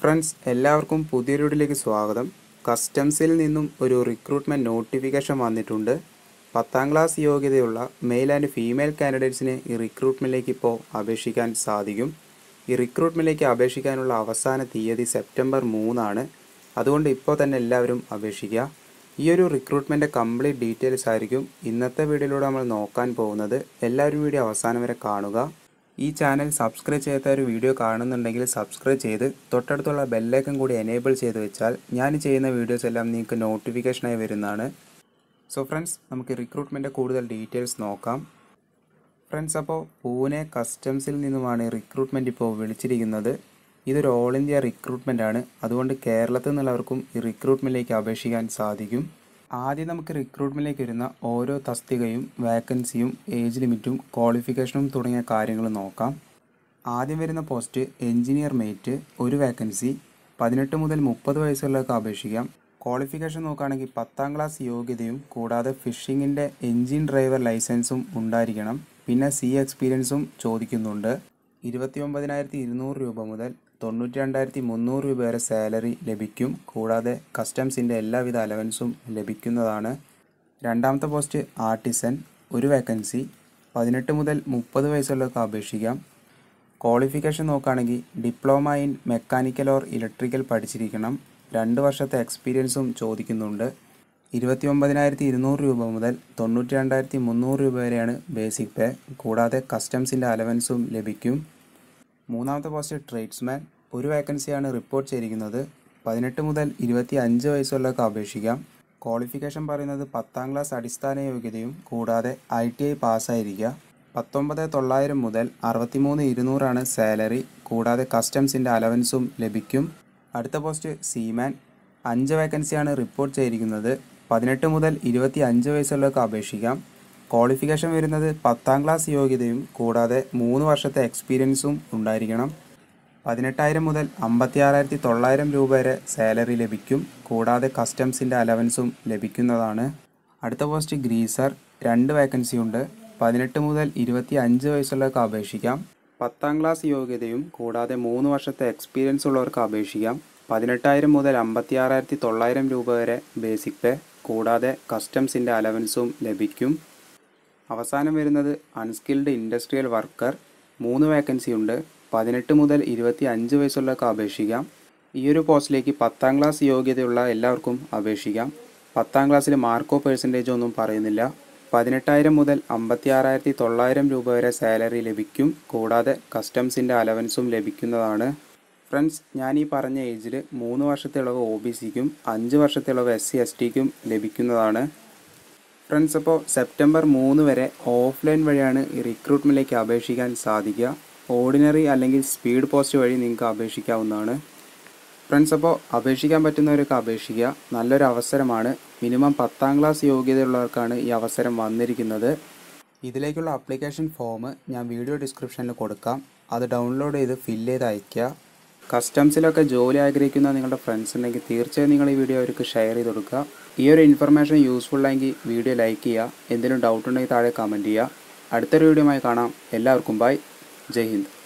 Friends എല്ലാവർക്കും പുതിയൊരു വീഡിയോയിലേക്ക് സ്വാഗതം. കസ്റ്റംസിൽ നിന്നും ഒരു റിക്രൂട്ട്മെന്റ് നോട്ടിഫിക്കേഷൻ വന്നിട്ടുണ്ട്. പത്താം ക്ലാസ് യോഗ്യതയുള്ള മെയിൽ ആൻഡ് ഫീമെയിൽ കാൻഡിഡേറ്റ്സിന് ഈ റിക്രൂട്ട്മെന്റിലേക്ക് ഇപ്പോൾ അപേക്ഷിക്കാൻ സാധിക്കും. ഈ റിക്രൂട്ട്മെന്റിലേക്ക് അപേക്ഷിക്കാനുള്ള അവസാന തീയതി സെപ്റ്റംബർ മൂന്നാണ്. അതുകൊണ്ട് ഇപ്പോൾ തന്നെ എല്ലാവരും അപേക്ഷിക്കുക. ഈ ഒരു റിക്രൂട്ട്മെന്റ് കംപ്ലീറ്റ് ഡീറ്റെയിൽസ് ആയിരിക്കും ഇന്നത്തെ വീഡിയോയിലൂടെ നമ്മൾ നോക്കാൻ പോകുന്നത്. എല്ലാവരും വീഡിയോ അവസാനം വരെ കാണുക. ഈ ചാനൽ സബ്സ്ക്രൈബ് ചെയ്യാത്ത ഒരു വീഡിയോ കാണുന്നുണ്ടെങ്കിൽ സബ്സ്ക്രൈബ് ചെയ്ത് തൊട്ടടുത്തുള്ള ബെല്ലൈക്കൺ കൂടി എനേബിൾ ചെയ്ത് വെച്ചാൽ ഞാൻ ചെയ്യുന്ന വീഡിയോസ് എല്ലാം നിങ്ങൾക്ക് നോട്ടിഫിക്കേഷനായി വരുന്നതാണ്. സോ ഫ്രണ്ട്സ് നമുക്ക് റിക്രൂട്ട്മെന്റ് കൂടുതൽ ഡീറ്റെയിൽസ് നോക്കാം. ഫ്രണ്ട്സ് അപ്പോൾ പൂനെ കസ്റ്റംസിൽ നിന്നുമാണ് റിക്രൂട്ട്മെന്റ് ഇപ്പോൾ വിളിച്ചിരിക്കുന്നത്. ഇതൊരു ഓൾ ഇന്ത്യ റിക്രൂട്ട്മെന്റ് ആണ്. അതുകൊണ്ട് കേരളത്തിൽ നിന്നുള്ളവർക്കും ഈ റിക്രൂട്ട്മെന്റിലേക്ക് അപേക്ഷിക്കാൻ സാധിക്കും. ആദ്യം നമുക്ക് റിക്രൂട്ട്മെന്റിലേക്ക് വരുന്ന ഓരോ തസ്തികയും വാക്കൻസിയും ഏജ് ലിമിറ്റും ക്വാളിഫിക്കേഷനും തുടങ്ങിയ കാര്യങ്ങൾ നോക്കാം. ആദ്യം വരുന്ന പോസ്റ്റ് എഞ്ചിനീയർ മേറ്റ് ഒരു വാക്കൻസി പതിനെട്ട് മുതൽ മുപ്പത് വയസ്സുള്ളവർക്ക് അപേക്ഷിക്കാം. ക്വാളിഫിക്കേഷൻ നോക്കുകയാണെങ്കിൽ പത്താം ക്ലാസ് യോഗ്യതയും കൂടാതെ ഫിഷിങ്ങിന്റെ എഞ്ചിൻ ഡ്രൈവർ ലൈസൻസും ഉണ്ടായിരിക്കണം. പിന്നെ സി എക്സ്പീരിയൻസും ചോദിക്കുന്നുണ്ട്. ഇരുപത്തി ഒമ്പതിനായിരത്തി ഇരുന്നൂറ് രൂപ മുതൽ തൊണ്ണൂറ്റി രണ്ടായിരത്തി മുന്നൂറ് രൂപ വരെ സാലറി ലഭിക്കും. കൂടാതെ കസ്റ്റംസിന്റെ എല്ലാവിധ അലവൻസും ലഭിക്കുന്നതാണ്. രണ്ടാമത്തെ പോസ്റ്റ് ആർട്ടിസൻ. ഒരു വേക്കൻസി. പതിനെട്ട് മുതൽ മുപ്പത് വയസ്സുള്ളവർക്ക് അപേക്ഷിക്കാം. ക്വാളിഫിക്കേഷൻ നോക്കുകയാണെങ്കിൽ diploma in mechanical or electrical പഠിച്ചിരിക്കണം. രണ്ട് വർഷത്തെ എക്സ്പീരിയൻസും ചോദിക്കുന്നുണ്ട്. ഇരുപത്തി ഒമ്പതിനായിരത്തി ഇരുന്നൂറ് രൂപ മുതൽ തൊണ്ണൂറ്റി രണ്ടായിരത്തി മുന്നൂറ് രൂപ വരെയാണ് ബേസിക് പേ. കൂടാതെ കസ്റ്റംസിന്റെ അലവൻസും ലഭിക്കും. മൂന്നാമത്തെ പോസ്റ്റ് ട്രേഡ്സ്മാൻ ഒരു വേക്കൻസിയാണ് റിപ്പോർട്ട് ചെയ്തിരിക്കുന്നത്. പതിനെട്ട് മുതൽ ഇരുപത്തി അഞ്ച് വയസ്സുള്ളവർക്ക് അപേക്ഷിക്കാം. ക്വാളിഫിക്കേഷൻ പറയുന്നത് പത്താം ക്ലാസ് അടിസ്ഥാന യോഗ്യതയും കൂടാതെ ഐ ടി ഐ പാസ്സായിരിക്കുക പത്തൊമ്പത് തൊള്ളായിരം മുതൽ അറുപത്തിമൂന്ന് ഇരുന്നൂറാണ് സാലറി കൂടാതെ കസ്റ്റംസിന്റെ അലവൻസും ലഭിക്കും. അടുത്ത പോസ്റ്റ് സീമാൻ അഞ്ച് വേക്കൻസിയാണ് റിപ്പോർട്ട് ചെയ്തിരിക്കുന്നത്. പതിനെട്ട് മുതൽ ഇരുപത്തി അഞ്ച് വയസ്സുള്ളവർക്ക് അപേക്ഷിക്കാം. ക്വാളിഫിക്കേഷൻ വരുന്നത് പത്താം ക്ലാസ് യോഗ്യതയും കൂടാതെ മൂന്ന് വർഷത്തെ എക്സ്പീരിയൻസും ഉണ്ടായിരിക്കണം. പതിനെട്ടായിരം മുതൽ അമ്പത്തി ആറായിരത്തി തൊള്ളായിരം രൂപ വരെ സാലറി ലഭിക്കും. കൂടാതെ കസ്റ്റംസിന്റെ അലവൻസും ലഭിക്കുന്നതാണ്. അടുത്ത പോസ്റ്റ് ഗ്രീസർ രണ്ട് വേക്കൻസി ഉണ്ട്. പതിനെട്ട് മുതൽ ഇരുപത്തി അഞ്ച് വയസ്സുള്ളവർക്ക് അപേക്ഷിക്കാം. പത്താം ക്ലാസ് യോഗ്യതയും കൂടാതെ മൂന്ന് വർഷത്തെ എക്സ്പീരിയൻസ് ഉള്ളവർക്ക് അപേക്ഷിക്കാം. പതിനെട്ടായിരം മുതൽ അമ്പത്തി ആറായിരത്തി തൊള്ളായിരം രൂപ വരെ ബേസിക് പേ കൂടാതെ കസ്റ്റംസിന്റെ അലവൻസും ലഭിക്കും. അവസാനം വരുന്നത് അൺസ്കിൽഡ് ഇൻഡസ്ട്രിയൽ വർക്കർ. മൂന്ന് വേക്കൻസി ഉണ്ട്. പതിനെട്ട് മുതൽ ഇരുപത്തി അഞ്ച് വയസ്സുള്ളവർക്ക് അപേക്ഷിക്കാം. ഈ ഒരു പോസ്റ്റിലേക്ക് പത്താം ക്ലാസ് യോഗ്യതയുള്ള എല്ലാവർക്കും അപേക്ഷിക്കാം. പത്താം ക്ലാസ്സിൽ മാർക്കോ പെർസെന്റേജോ ഒന്നും പറയുന്നില്ല. പതിനെട്ടായിരം മുതൽ അമ്പത്തി ആറായിരത്തി തൊള്ളായിരം രൂപ വരെ സാലറി ലഭിക്കും. കൂടാതെ കസ്റ്റംസിന്റെ അലവൻസും ലഭിക്കുന്നതാണ്. ഫ്രണ്ട്സ് ഞാൻ ഈ പറഞ്ഞ ഏജിൽ മൂന്ന് വർഷത്തെ ഇളവ് ഒ ബി സിക്കും അഞ്ച് വർഷത്തെ ഇളവ് എസ് സി എസ് ടിക്കും ലഭിക്കുന്നതാണ്. ഫ്രണ്ട്സ് അപ്പോൾ സെപ്റ്റംബർ മൂന്ന് വരെ ഓഫ്ലൈൻ വഴിയാണ് ഈ റിക്രൂട്ട്മെന്റിലേക്ക് അപേക്ഷിക്കാൻ സാധിക്കുക. ഓർഡിനറി അല്ലെങ്കിൽ സ്പീഡ് പോസ്റ്റ് വഴി നിങ്ങൾക്ക് അപേക്ഷിക്കാവുന്നതാണ്. ഫ്രണ്ട്സ് അപ്പോൾ അപേക്ഷിക്കാൻ പറ്റുന്നവരൊക്കെ അപേക്ഷിക്കുക. നല്ലൊരു അവസരമാണ്. മിനിമം പത്താം ക്ലാസ് യോഗ്യതയുള്ളവർക്കാണ് ഈ അവസരം വന്നിരിക്കുന്നത്. ഇതിലേക്കുള്ള അപ്ലിക്കേഷൻ ഫോം ഞാൻ വീഡിയോ ഡിസ്ക്രിപ്ഷനിൽ കൊടുക്കാം. അത് ഡൗൺലോഡ് ചെയ്ത് ഫില്ല് ചെയ്ത് അയയ്ക്കുക. കസ്റ്റംസിലൊക്കെ ജോലി ആഗ്രഹിക്കുന്ന നിങ്ങളുടെ ഫ്രണ്ട്സ് ഉണ്ടെങ്കിൽ തീർച്ചയായും നിങ്ങൾ ഈ വീഡിയോ അവർക്ക് ഷെയർ ചെയ്ത് കൊടുക്കുക. ഈ ഒരു ഇൻഫർമേഷൻ യൂസ്ഫുൾ ആയെങ്കിൽ വീഡിയോ ലൈക്ക് ചെയ്യുക. എന്തെങ്കിലും ഡൗട്ട് ഉണ്ടെങ്കിൽ താഴെ കമന്റ് ചെയ്യുക. അടുത്തൊരു വീഡിയോയുമായി കാണാം. എല്ലാവർക്കും ബൈ ജയ് ഹിന്ദ്.